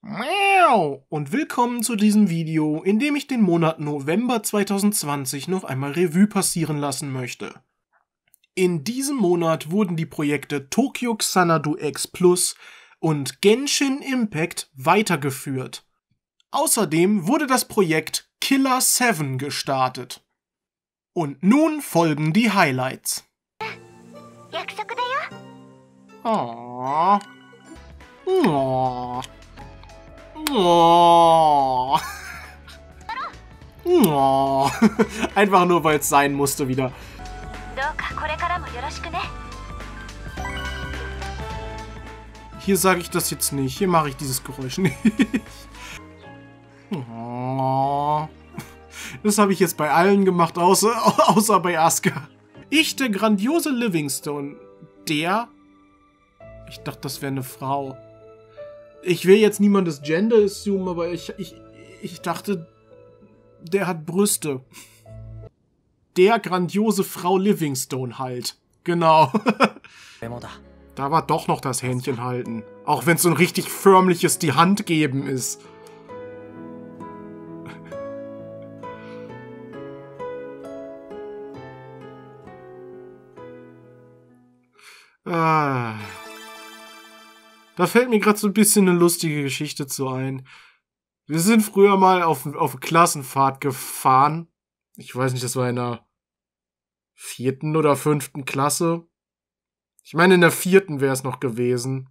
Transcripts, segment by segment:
Miau und willkommen zu diesem Video, in dem ich den Monat November 2020 noch einmal Revue passieren lassen möchte. In diesem Monat wurden die Projekte Tokyo Xanadu X Plus und Genshin Impact weitergeführt. Außerdem wurde das Projekt Killer 7 gestartet. Und nun folgen die Highlights. Oh. Oh. Einfach nur, weil es sein musste wieder. Hier sage ich das jetzt nicht. Hier mache ich dieses Geräusch nicht. Das habe ich jetzt bei allen gemacht, außer, außer bei Asuka. Ich, der grandiose Livingstone. Der? Ich dachte, das wäre eine Frau ich will jetzt niemandes Gender assumen, aber ich, ich, ich dachte, der hat Brüste. Der grandiose Frau Livingstone halt. Genau. da war doch noch das Händchen halten. Auch wenn es so ein richtig förmliches die Hand geben ist. ah. Da fällt mir gerade so ein bisschen eine lustige Geschichte zu ein. Wir sind früher mal auf, auf Klassenfahrt gefahren. Ich weiß nicht, das war in der vierten oder fünften Klasse. Ich meine, in der vierten wäre es noch gewesen.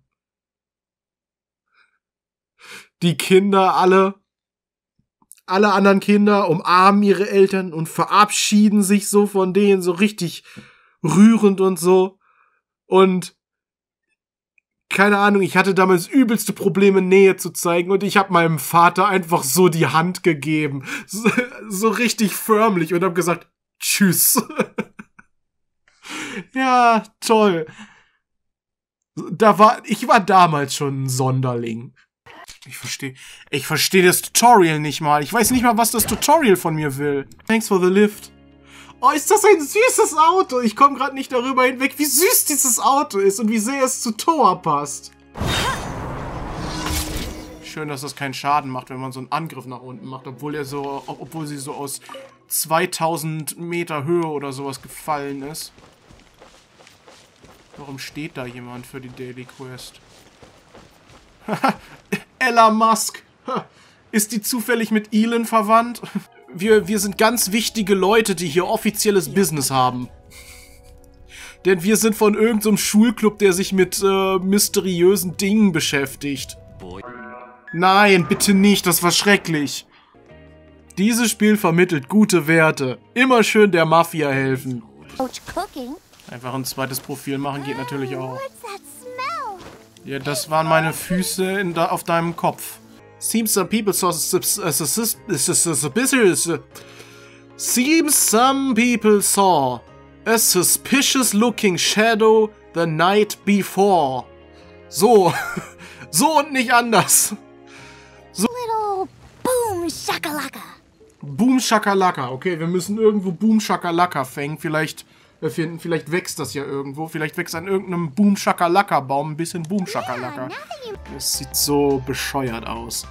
Die Kinder alle, alle anderen Kinder umarmen ihre Eltern und verabschieden sich so von denen, so richtig rührend und so. Und keine Ahnung, ich hatte damals übelste Probleme, Nähe zu zeigen und ich habe meinem Vater einfach so die Hand gegeben. So, so richtig förmlich und habe gesagt, tschüss. ja, toll. Da war, ich war damals schon ein Sonderling. Ich verstehe, ich verstehe das Tutorial nicht mal. Ich weiß nicht mal, was das Tutorial von mir will. Thanks for the lift. Oh, ist das ein süßes Auto? Ich komme gerade nicht darüber hinweg, wie süß dieses Auto ist und wie sehr es zu Toa passt. Schön, dass das keinen Schaden macht, wenn man so einen Angriff nach unten macht, obwohl er so, obwohl sie so aus 2000 Meter Höhe oder sowas gefallen ist. Warum steht da jemand für die Daily Quest? Ella Musk. Ist die zufällig mit Elon verwandt? Wir, wir sind ganz wichtige Leute, die hier offizielles Business haben. Denn wir sind von irgendeinem Schulclub, der sich mit äh, mysteriösen Dingen beschäftigt. Boy Nein, bitte nicht, das war schrecklich. Dieses Spiel vermittelt gute Werte. Immer schön der Mafia helfen. Einfach ein zweites Profil machen geht natürlich auch. That smell? Ja, das waren meine Füße in da, auf deinem Kopf. Seems some people saw sus- sus- sus- suspicious. Seems some people saw a suspicious looking shadow the night before. So. so und nicht anders. Little boom shakalaka. Boom Shakalaka. Okay, wir müssen irgendwo Boom Shakalaka fängen. Vielleicht finden, vielleicht wächst das ja irgendwo. Vielleicht wächst an irgendeinem Boom Shakalaka Baum ein bisschen Boom Shakalaka. Es sieht so bescheuert aus.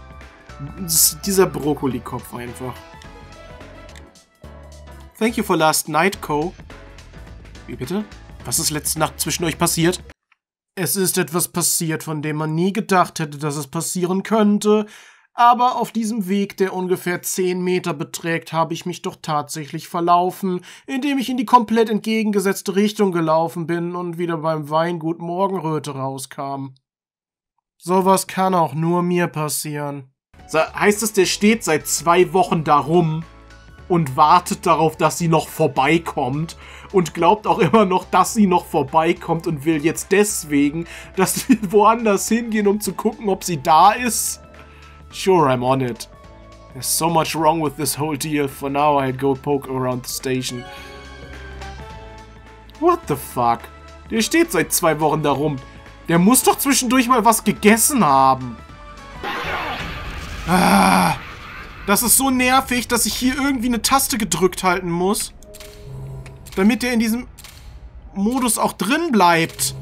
Das dieser Brokkoli-Kopf einfach. Thank you for last night, Co. Wie bitte? Was ist letzte Nacht zwischen euch passiert? Es ist etwas passiert, von dem man nie gedacht hätte, dass es passieren könnte. Aber auf diesem Weg, der ungefähr 10 Meter beträgt, habe ich mich doch tatsächlich verlaufen, indem ich in die komplett entgegengesetzte Richtung gelaufen bin und wieder beim Weingut Morgenröte rauskam. Sowas kann auch nur mir passieren. So, heißt es, der steht seit zwei Wochen darum und wartet darauf, dass sie noch vorbeikommt und glaubt auch immer noch, dass sie noch vorbeikommt und will jetzt deswegen, dass wir woanders hingehen, um zu gucken, ob sie da ist? Sure, I'm on it. There's so much wrong with this whole deal. For now, I'd go poke around the station. What the fuck? Der steht seit zwei Wochen da rum. Der muss doch zwischendurch mal was gegessen haben. Ah, das ist so nervig, dass ich hier irgendwie eine Taste gedrückt halten muss. Damit der in diesem Modus auch drin bleibt.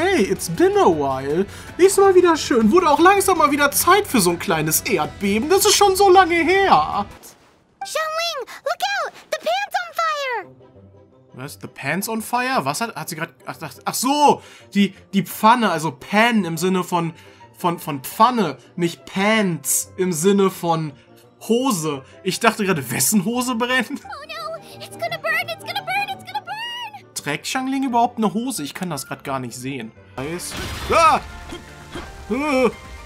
Hey, it's been a while. Ist mal wieder schön. Wurde auch langsam mal wieder Zeit für so ein kleines Erdbeben. Das ist schon so lange her. Xiangling, look out! The pan's on fire! Was? The Pants on Fire? Was hat, hat sie gerade... Ach, ach, ach so, die, die Pfanne, also Pan im Sinne von, von, von Pfanne, nicht Pants im Sinne von Hose. Ich dachte gerade, wessen Hose brennt? Oh no! It's gonna burn! It's gonna burn! Trägt Shangling überhaupt eine Hose? Ich kann das gerade gar nicht sehen. Ah!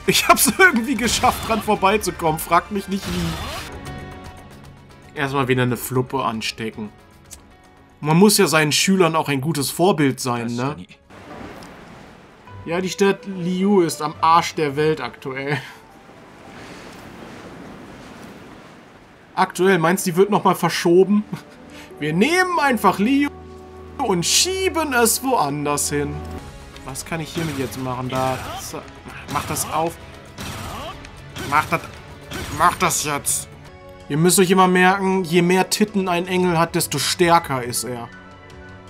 Ich hab's irgendwie geschafft, dran vorbeizukommen. Fragt mich nicht wie. Erstmal wieder eine Fluppe anstecken. Man muss ja seinen Schülern auch ein gutes Vorbild sein, ne? Ja, die Stadt Liu ist am Arsch der Welt aktuell. Aktuell, meinst du, die wird nochmal verschoben? Wir nehmen einfach Liu und schieben es woanders hin. Was kann ich hiermit jetzt machen? Da. Mach das auf. Mach das. Mach das jetzt. Ihr müsst euch immer merken, je mehr Titten ein Engel hat, desto stärker ist er.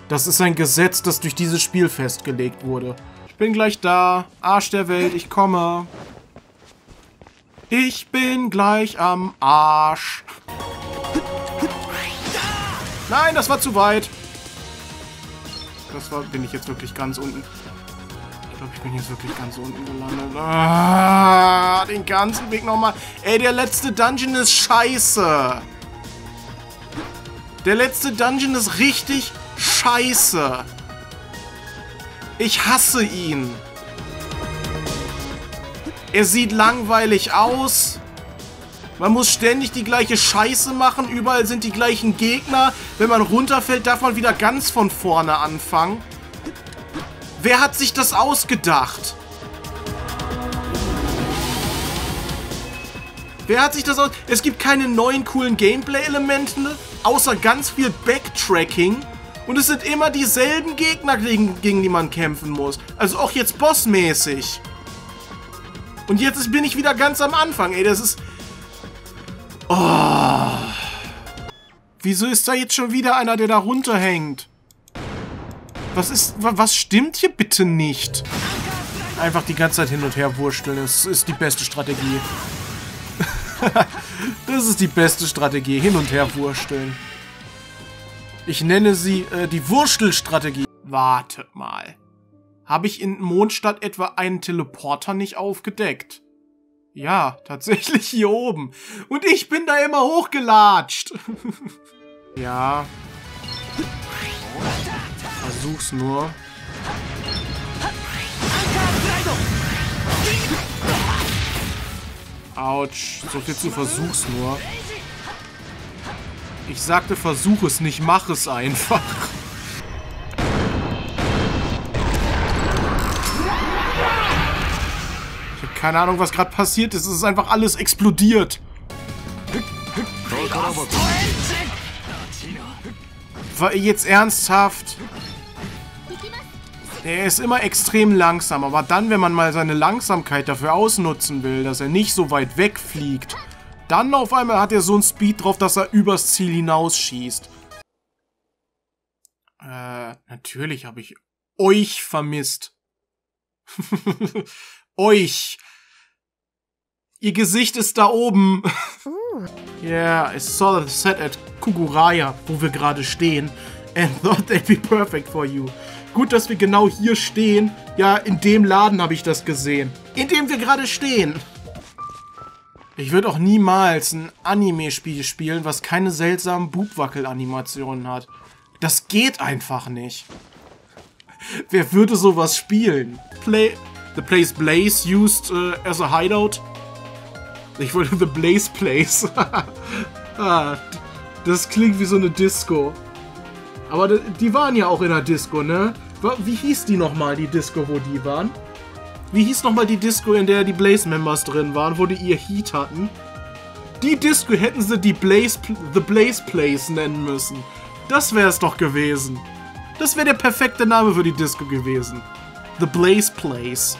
Das ist ein Gesetz, das durch dieses Spiel festgelegt wurde. Ich bin gleich da. Arsch der Welt, ich komme. Ich bin gleich am Arsch. Nein, das war zu weit. Das war, bin ich jetzt wirklich ganz unten. Ich glaube, ich bin jetzt wirklich ganz unten gelandet. Ah, den ganzen Weg nochmal. Ey, der letzte Dungeon ist scheiße. Der letzte Dungeon ist richtig scheiße. Ich hasse ihn. Er sieht langweilig aus. Man muss ständig die gleiche Scheiße machen. Überall sind die gleichen Gegner. Wenn man runterfällt, darf man wieder ganz von vorne anfangen. Wer hat sich das ausgedacht? Wer hat sich das aus... Es gibt keine neuen coolen Gameplay-Elemente, außer ganz viel Backtracking. Und es sind immer dieselben Gegner, gegen, gegen die man kämpfen muss. Also auch jetzt bossmäßig. Und jetzt bin ich wieder ganz am Anfang, ey. Das ist... Oh. Wieso ist da jetzt schon wieder einer, der da runterhängt? Was ist... wa- Was stimmt hier bitte nicht? Einfach die ganze Zeit hin und her wursteln. Das ist die beste Strategie. das ist die beste Strategie. Hin und her wursteln. Ich nenne sie äh, die Wurstelstrategie. Wartet mal. Habe ich in Mondstadt etwa einen Teleporter nicht aufgedeckt? Ja, tatsächlich hier oben. Und ich bin da immer hochgelatscht. ja. Versuch's nur. Autsch, so viel zu versuch's nur. Ich sagte, versuch es nicht, mach es einfach. Keine Ahnung, was gerade passiert ist. Es ist einfach alles explodiert. War jetzt ernsthaft? Er ist immer extrem langsam, aber dann, wenn man mal seine Langsamkeit dafür ausnutzen will, dass er nicht so weit wegfliegt, dann auf einmal hat er so einen Speed drauf, dass er übers Ziel hinausschießt. Äh, natürlich habe ich euch vermisst. euch. Ihr Gesicht ist da oben. yeah, I saw the set at Kuguraya, wo wir gerade stehen, and thought they'd be perfect for you. Gut, dass wir genau hier stehen. Ja, in dem Laden habe ich das gesehen. In dem wir gerade stehen. Ich würde auch niemals ein Anime-Spiel spielen, was keine seltsamen Bubwackel-Animationen hat. Das geht einfach nicht. Wer würde sowas spielen? Play the place Blaze used uh, as a hideout? Ich wollte The Blaze Place. ah, das klingt wie so eine Disco. Aber die waren ja auch in der Disco, ne? Wie hieß die nochmal, die Disco, wo die waren? Wie hieß nochmal die Disco, in der die Blaze-Members drin waren, wo die ihr Heat hatten? Die Disco hätten sie die Blaze, The Blaze Place nennen müssen. Das wäre es doch gewesen. Das wäre der perfekte Name für die Disco gewesen. The Blaze Place.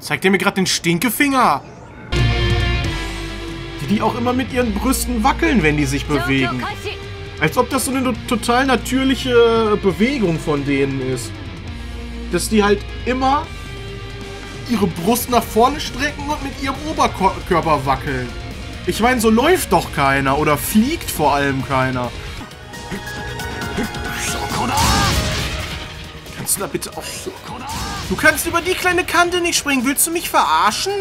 Zeigt ihr mir gerade den Stinkefinger? Die auch immer mit ihren Brüsten wackeln, wenn die sich bewegen. Als ob das so eine total natürliche Bewegung von denen ist. dass die halt immer ihre Brust nach vorne strecken und mit ihrem Oberkörper wackeln. Ich meine, so läuft doch keiner oder fliegt vor allem keiner. Kannst du da bitte auch... Du kannst über die kleine Kante nicht springen. Willst du mich verarschen?